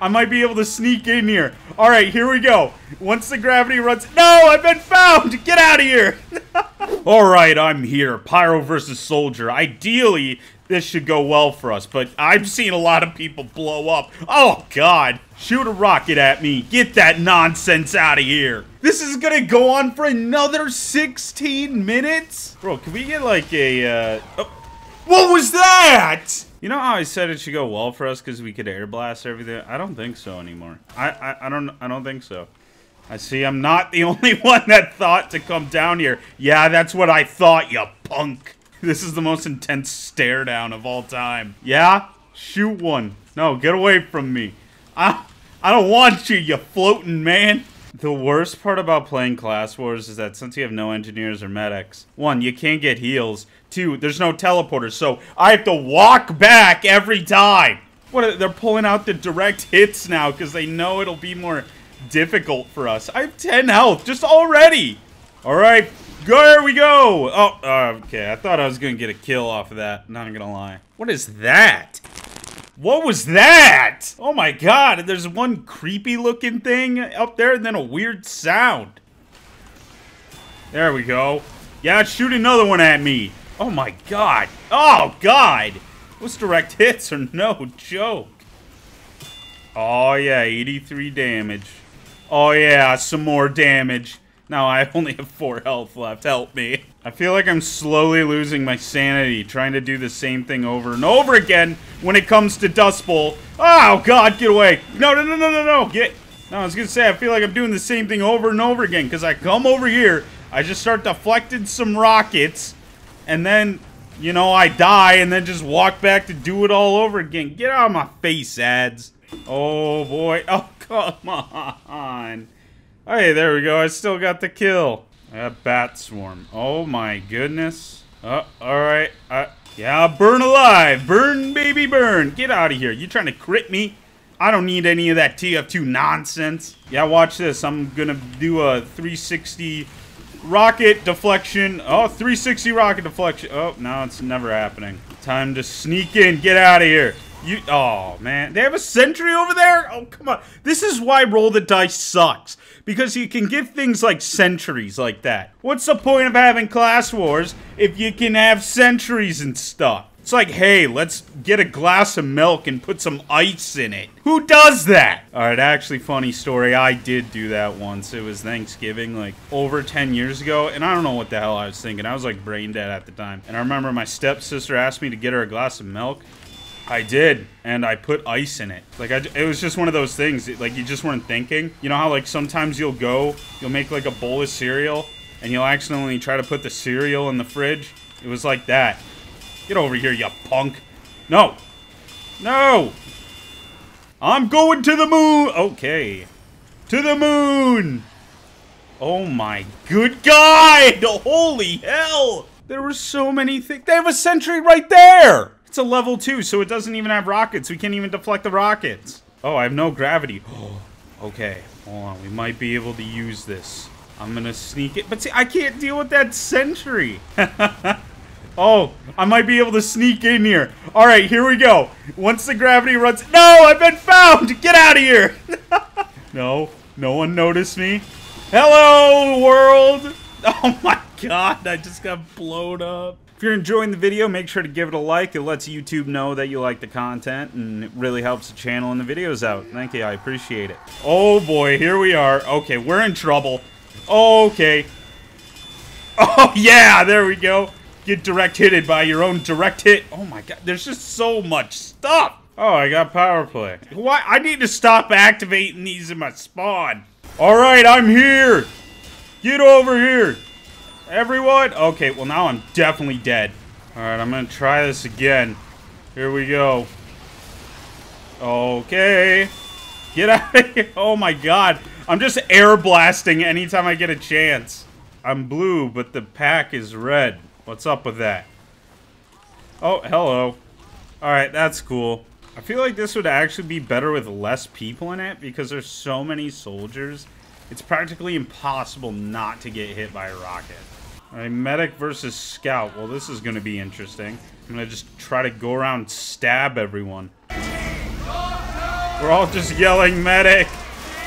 I might be able to sneak in here. All right, here we go. Once the gravity runs... No, I've been found! Get out of here! All right, I'm here. Pyro versus Soldier. Ideally, this should go well for us, but I've seen a lot of people blow up. Oh, God. Shoot a rocket at me. Get that nonsense out of here. This is gonna go on for another 16 minutes? Bro, can we get like a, uh... Oh. What was that? You know how I said it should go well for us because we could air blast everything? I don't think so anymore. I, I, I don't I don't think so. I see I'm not the only one that thought to come down here. Yeah, that's what I thought, you punk. This is the most intense stare down of all time. Yeah? Shoot one. No, get away from me. I, I don't want you, you floating man. The worst part about playing Class Wars is that since you have no engineers or medics, one, you can't get heals. Two, there's no teleporters, so I have to walk back every time. What? They're pulling out the direct hits now because they know it'll be more difficult for us. I have 10 health just already. All right, there we go. Oh, uh, okay. I thought I was to get a kill off of that. Not to lie. What is that? What was that? Oh my god, there's one creepy looking thing up there and then a weird sound. There we go. Yeah, shoot another one at me. Oh my god. Oh god. Those direct hits are no joke. Oh yeah, 83 damage. Oh yeah, some more damage. Now I only have 4 health left. Help me. I feel like I'm slowly losing my sanity trying to do the same thing over and over again when it comes to Dustbowl. Oh, God, get away. No, no, no, no, no, no. Get. No, I was going to say, I feel like I'm doing the same thing over and over again because I come over here, I just start deflecting some rockets, and then, you know, I die and then just walk back to do it all over again. Get out of my face, ads. Oh, boy. Oh, come on. Hey, there we go. I still got the kill. Got Bat Swarm. Oh my goodness. Oh, alright. Uh, yeah, burn alive. Burn, baby, burn. Get out of here. You trying to crit me? I don't need any of that TF2 nonsense. Yeah, watch this. I'm gonna do a 360 rocket deflection. Oh, 360 rocket deflection. Oh, no, it's never happening. Time to sneak in. Get out of here. You, oh man, they have a sentry over there? Oh, come on. This is why Roll the Dice sucks. Because you can give things like sentries like that. What's the point of having Class Wars if you can have sentries and stuff? It's like, hey, let's get a glass of milk and put some ice in it. Who does that? All right, actually, funny story. I did do that once. It was Thanksgiving, like over 10 years ago. And I don't know what the hell I was thinking. I was like brain dead at the time. And I remember my stepsister asked me to get her a glass of milk. I did, and I put ice in it. Like, I, it was just one of those things, like, you just weren't thinking. You know how, like, sometimes you'll go, you'll make, like, a bowl of cereal, and you'll accidentally try to put the cereal in the fridge? It was like that. Get over here, you punk. No. No. I'm going to the moon. Okay. To the moon. Oh my good God. Holy hell. There were so many things. They have a sentry right there. It's a level 2, so it doesn't even have rockets. We can't even deflect the rockets. Oh, I have no gravity. okay, hold on. We might be able to use this. I'm gonna sneak it. But see, I can't deal with that sentry. oh, I might be able to sneak in here. All right, here we go. Once the gravity runs... No, I've been found! Get out of here! no, no one noticed me. Hello, world! Oh my god, I just got blown up. If you're enjoying the video, make sure to give it a like. It lets YouTube know that you like the content, and it really helps the channel and the videos out. Thank you, I appreciate it. Oh boy, here we are. Okay, we're in trouble. Okay. Oh yeah, there we go. Get direct hitted by your own direct hit. Oh my god, there's just so much stuff. Oh, I got power play. Why? I need to stop activating these in my spawn. All right, I'm here. Get over here. Everyone? Okay, well now I'm definitely dead. Alright, I'm gonna try this again. Here we go. Okay. Get out of here. Oh my god. I'm just air blasting anytime I get a chance. I'm blue, but the pack is red. What's up with that? Oh, hello. Alright, that's cool. I feel like this would actually be better with less people in it because there's so many soldiers. It's practically impossible not to get hit by a rocket. Alright, medic versus scout. Well, this is going to be interesting. I'm going to just try to go around stab everyone. We're all just yelling medic.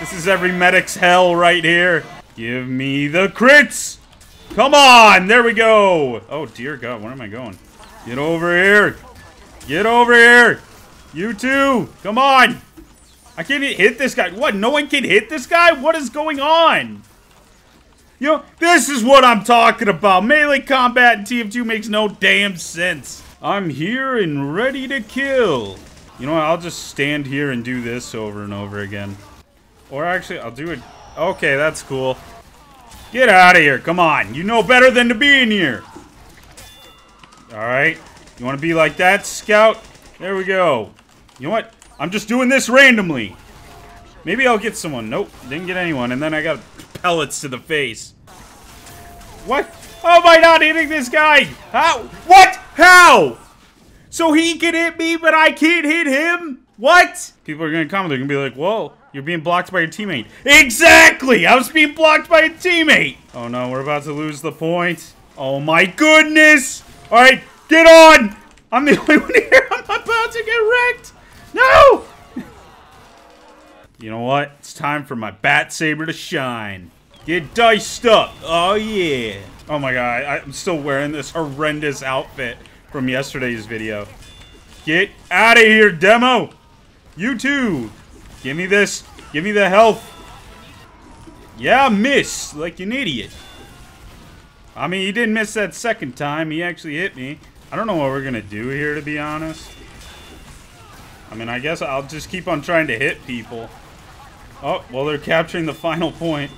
This is every medic's hell right here. Give me the crits. Come on. There we go. Oh, dear God. Where am I going? Get over here. Get over here. You too. Come on. I can't even hit this guy. What? No one can hit this guy? What is going on? You know, this is what I'm talking about. Melee combat in TF2 makes no damn sense. I'm here and ready to kill. You know what? I'll just stand here and do this over and over again. Or actually, I'll do it. Okay, that's cool. Get out of here. Come on. You know better than to be in here. Alright. You want to be like that, Scout? There we go. You know what? I'm just doing this randomly. Maybe I'll get someone. Nope. Didn't get anyone. And then I got pellets to the face. What? How am I not hitting this guy? How? What? How? So he can hit me, but I can't hit him? What? People are to comment. They're to be like, whoa, you're being blocked by your teammate. Exactly! I was being blocked by a teammate! Oh no, we're about to lose the point. Oh my goodness! Alright, get on! I'm the only one here. I'm about to get wrecked! No! you know what? It's time for my Bat Saber to shine. Get diced up. Oh, yeah. Oh, my God. I'm still wearing this horrendous outfit from yesterday's video. Get out of here, demo. You too. Give me this. Give me the health. Yeah, miss. Like an idiot. I mean, he didn't miss that second time. He actually hit me. I don't know what we're going to do here, to be honest. I mean, I guess I'll just keep on trying to hit people. Oh, well, they're capturing the final point.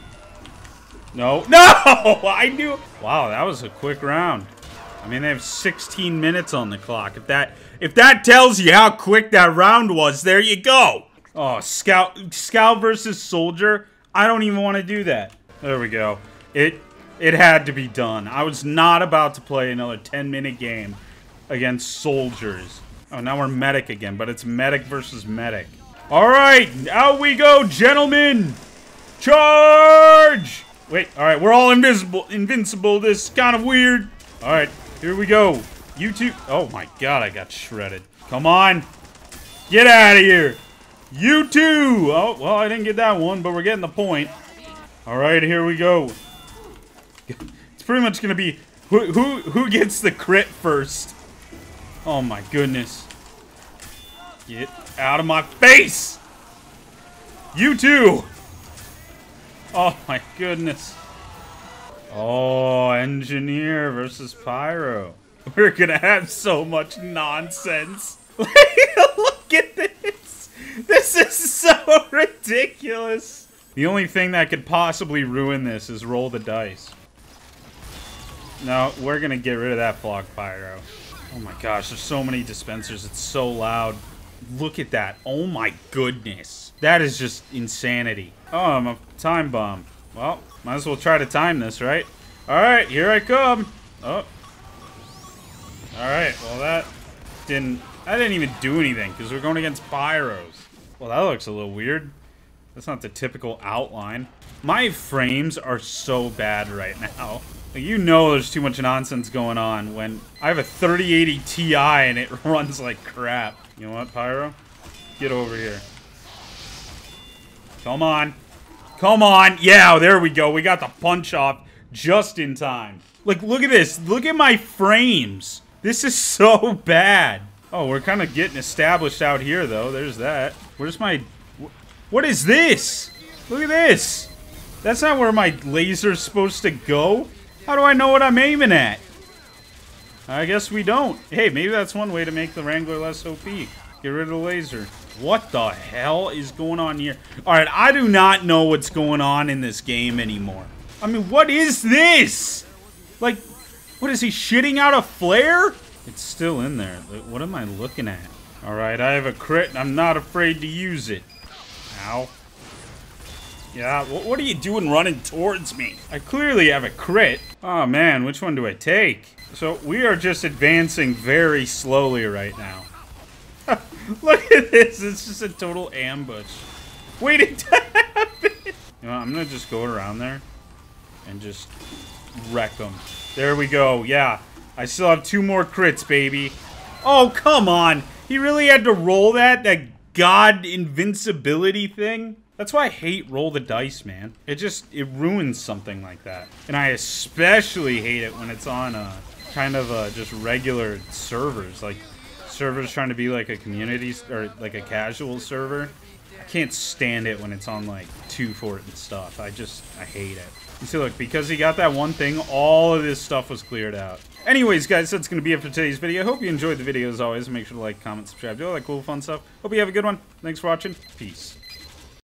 No. No! I knew. Wow, that was a quick round. I mean, they have 16 minutes on the clock. If that if that tells you how quick that round was, there you go. Oh, Scout Scout versus Soldier. I don't even want to do that. There we go. It it had to be done. I was not about to play another 10-minute game against soldiers. Oh, now we're medic again, but it's medic versus medic. All right, out we go, gentlemen. Charge! Wait, all right, we're all invisible, invincible. This is kind of weird. All right, here we go. You two. Oh my God, I got shredded. Come on, get out of here. You too. Oh well, I didn't get that one, but we're getting the point. All right, here we go. It's pretty much gonna be who who who gets the crit first. Oh my goodness. Get out of my face! You too! Oh my goodness. Oh, engineer versus pyro. We're gonna have so much nonsense. Look at this! This is so ridiculous! The only thing that could possibly ruin this is roll the dice. No, we're gonna get rid of that flock pyro. Oh my gosh, there's so many dispensers. It's so loud. Look at that. Oh my goodness. That is just insanity. Oh, I'm a time bomb. Well, might as well try to time this, right? Alright, here I come. Oh. Alright, well that didn't... I didn't even do anything, because we're going against Pyros. Well, that looks a little weird. That's not the typical outline. My frames are so bad right now. You know there's too much nonsense going on when I have a 3080 Ti and it runs like crap. You know what, Pyro? Get over here. Come on. Come on. Yeah, there we go. We got the punch off just in time. Like, look at this. Look at my frames. This is so bad. Oh, we're kind of getting established out here, though. There's that. Where's my... What is this? Look at this. That's not where my laser's supposed to go. How do I know what I'm aiming at? I guess we don't. Hey, maybe that's one way to make the Wrangler less OP. Get rid of the laser. What the hell is going on here? Alright, I do not know what's going on in this game anymore. I mean, what is this? Like, what is he shitting out a flare? It's still in there. What am I looking at? Alright, I have a crit I'm not afraid to use it. Ow. Yeah, what are you doing running towards me? I clearly have a crit. Oh man, which one do I take? So we are just advancing very slowly right now. Look at this, it's just a total ambush. Waiting to happen. You know, I'm gonna just go around there and just wreck them. There we go, yeah. I still have two more crits, baby. Oh, come on. He really had to roll that? That god invincibility thing. That's why I hate roll the dice, man. It just it ruins something like that. And I especially hate it when it's on a kind of uh just regular servers, like servers trying to be like a community or like a casual server. I can't stand it when it's on like 2Fort and stuff. I just I hate it. You see, look, because he got that one thing, all of this stuff was cleared out. Anyways, guys, that's going to be it for today's video. I hope you enjoyed the video as always. Make sure to like, comment, subscribe, do all that cool, fun stuff. Hope you have a good one. Thanks for watching. Peace.